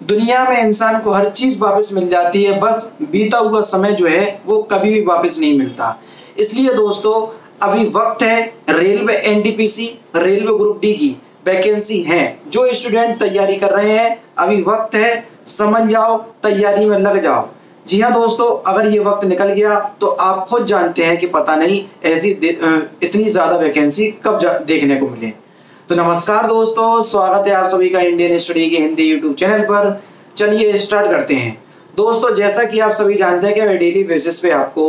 दुनिया में इंसान को हर चीज़ वापस मिल जाती है, बस बीता हुआ समय जो है, वो कभी भी वापस नहीं मिलता। इसलिए दोस्तों, अभी वक्त है railway NTPC railway group D की वैकेंसी है, जो स्टूडेंट तैयारी कर रहे हैं। अभी वक्त है, समझ जाओ, तैयारी में लग जाओ। जी हाँ दोस्तों, अगर ये वक्त निकल गया तो आप खुद जानते हैं कि पता नहीं, ऐसी इतनी ज़्यादा वैकेंसी कब देखने को मिले। तो नमस्कार दोस्तों, स्वागत है आप सभी का इंडियन स्टडी के हिंदी यूट्यूब चैनल पर। चलिए स्टार्ट करते हैं। दोस्तों, जैसा कि आप सभी जानते हैं कि मैं डेली बेसिस पे आपको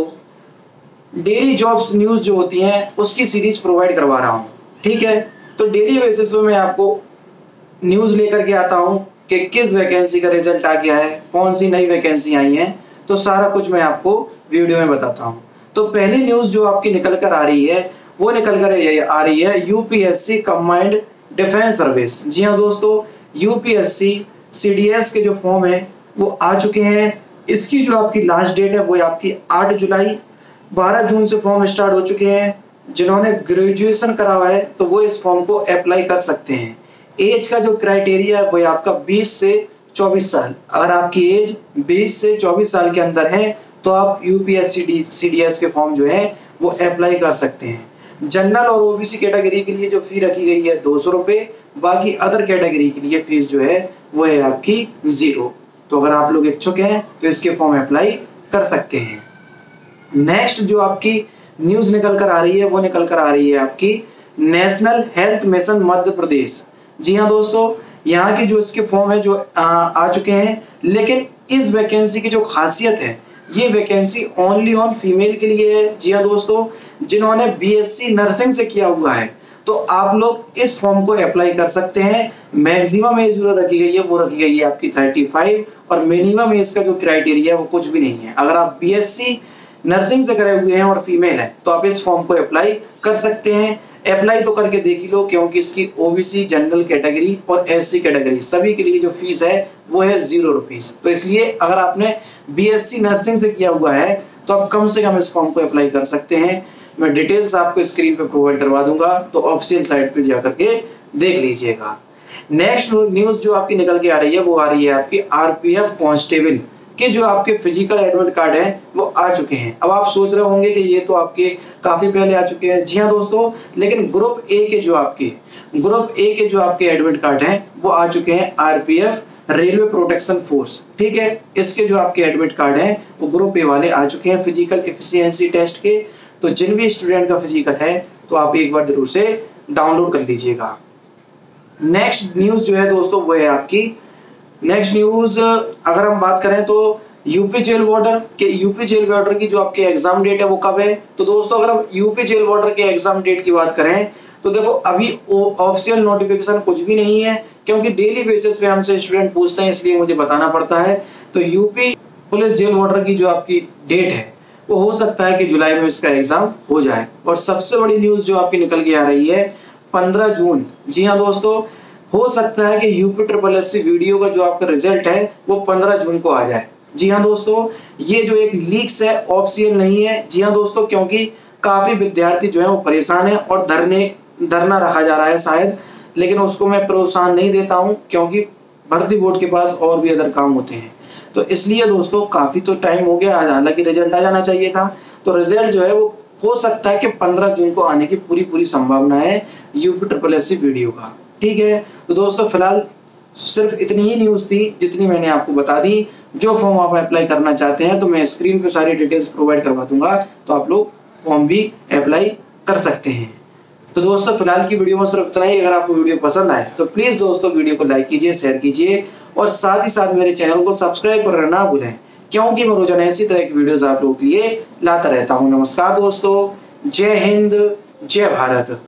डेली जॉब्स न्यूज़ जो होती हैं, उसकी सीरीज़ प्रोवाइड करवा रहा हूँ। ठीक है? तो डेली बेसिस पे मैं आपको न्यूज़ लेकर के आता हूँ कि किस वैकेंसी का रिज़ल्ट आ गया है, कौन सी नई वैकेंसी आई है। तो सारा कुछ मैं आपको वीडियो में बताता हूँ। तो पहली न्यूज़ जो आपकी निकल कर आ रही है वो निकल कर आ रही है यूपीएससी कम्बाइंड डिफेंस सर्विस जी हाँ दोस्तों यूपीएससी सीडीएस के जो फॉर्म है, वो आ चुके हैं। इसकी जो आपकी लास्ट डेट है, वो है आपकी 8 जुलाई। 12 जून से फॉर्म स्टार्ट हो चुके हैं। जिन्होंने ग्रेजुएशन करा हुआ है तो वो इस फॉर्म को अप्लाई कर सकते हैं। एज का जो क्राइटेरिया है, वो है आपका 20 से 24 साल। अगर आपकी एज 20 से 24 साल के अंदर है तो आप यूपीएससी सीडीएस के फॉर्म जो है, वो अप्लाई कर सकते हैं। जनरल और ओबीसी कैटेगरी के लिए जो फ़ी रखी गई है दो सौ रुपये बाकी अदर कैटेगरी के लिए फ़ीस जो है वो है आपकी ज़ीरो तो अगर आप लोग इच्छुक हैं तो इसके फॉर्म अप्लाई कर सकते हैं। नेक्स्ट जो आपकी न्यूज़ निकल कर आ रही है वो निकल कर आ रही है आपकी national health mission Madhya Pradesh. जी हाँ दोस्तों यहाँ की जो इसके फॉर्म है जो आ, आ चुके हैं लेकिन इस वैकेंसी की जो खासियत है ये वैकेंसी ओनली ऑन फीमेल के लिए है जी हाँ दोस्तों, जिन्होंने बीएससी नर्सिंग से किया हुआ है। तो आप लोग इस फॉर्म को अप्लाई कर सकते हैं। मैक्सिमम एज जो रखी गई है, वो रखी गई है आपकी 35 और मिनिमम एज का जो क्राइटेरिया है, वो कुछ भी नहीं है। अगर आप बीएससी नर्सिंग से करे हुए हैं और फीमेल है तो आप इस फॉर्म को अप्लाई कर सकते हैं। अप्लाई तो करके देख लो, क्योंकि इसकी ओबीसी जनरल कैटेगरी और एससी कैटेगरी सभी के लिए जो फ़ीस है, वो है ज़ीरो रुपीज़ तो इसलिए अगर आपने बीएससी नर्सिंग से किया हुआ है तो आप कम से कम इस फॉर्म को अप्लाई कर सकते हैं। मैं डिटेल्स आपको स्क्रीन पे प्रोवाइड करवा दूँगा तो ऑफिशियल साइट पे जाकर के देख लीजिएगा। नेक्स्ट न्यूज़ जो आपकी निकल के आ रही है, वो आ रही है आपकी आरपीएफ कांस्टेबल के जो आपके फ़िज़िकल एडमिट कार्ड है, वो आ चुके हैं। अब आप सोच रहे होंगे कि ये तो आपके काफ़ी पहले आ चुके हैं। जी हाँ दोस्तों, लेकिन ग्रुप ए के जो आपके ग्रुप ए के जो आपके एडमिट कार्ड हैं, वो आ चुके हैं आरपीएफ रेलवे प्रोटेक्शन फोर्स ठीक है? इसके जो आपके एडमिट कार्ड हैं, वो ग्रुप ए वाले आ चुके हैं फ़िज़िकल एफिशिएंसी टेस्ट के। तो जिन भी स्टूडेंट का फ़िज़िकल है तो आप एक बार ज़रूर से डाउनलोड कर लीजिएगा। नेक्स्ट न्यूज़ जो है दोस्तों, वो है आपकी नेक्स्ट न्यूज़ अगर हम बात करें तो यूपी जेल वार्डर के यूपी जेल वार्डर की जो आपके एग्ज़ाम डेट है वो कब है? तो दोस्तों, अगर हम यूपी जेल वार्डर के एग्ज़ाम डेट की बात करें तो देखो, अभी ऑफिशियल नोटिफिकेशन कुछ भी नहीं है, क्योंकि डेली बेसिस पे हमसे स्टूडेंट पूछते हैं, इसलिए मुझे बताना पड़ता है। तो यूपी पुलिस जेल वार्डर की जो आपकी डेट है, वो हो सकता है कि जुलाई में इसका एग्ज़ाम हो जाए। और सबसे बड़ी न्यूज़ जो आपकी निकल के आ रही है, पंद्रह जून। जी हाँ दोस्तों हो सकता है कि यूपी ट्रिपल एससी वीडियो का जो आपका रिज़ल्ट है, वो पंद्रह जून को आ जाए। जी हाँ दोस्तों, ये जो एक लीक्स है ऑफिशियल नहीं है। जी हाँ दोस्तों, क्योंकि काफ़ी विद्यार्थी जो है, वो परेशान है और धरने, धरना रखा जा रहा है शायद। लेकिन उसको मैं प्रोत्साहन नहीं देता हूँ, क्योंकि भर्ती बोर्ड के पास और भी अदर काम होते हैं। तो इसलिए दोस्तों, काफ़ी तो टाइम हो गया हालाँकि रिज़ल्ट आ जाना चाहिए था। तो रिज़ल्ट जो है, वो हो सकता है कि पंद्रह जून को आने की पूरी पूरी संभावना है यूपी ट्रिपल एससी वीडियो का। ठीक है? तो दोस्तों, फ़िलहाल सिर्फ़ इतनी ही न्यूज़ थी, जितनी मैंने आपको बता दी। जो फॉर्म आप अप्लाई करना चाहते हैं तो मैं स्क्रीन पे सारी डिटेल्स प्रोवाइड करवा दूँगा तो आप लोग फॉर्म भी अप्लाई कर सकते हैं। तो दोस्तों, फ़िलहाल की वीडियो में सिर्फ़ इतना ही। अगर आपको वीडियो पसंद आए तो प्लीज़ दोस्तों वीडियो को लाइक कीजिए शेयर कीजिए, और साथ ही साथ मेरे चैनल को सब्सक्राइब करना ना भूलें, क्योंकि मैं रोज़ाना ऐसी तरह की वीडियोस आप लोगों के लिए लाता रहता हूँ। नमस्कार दोस्तों। जय हिंद, जय भारत।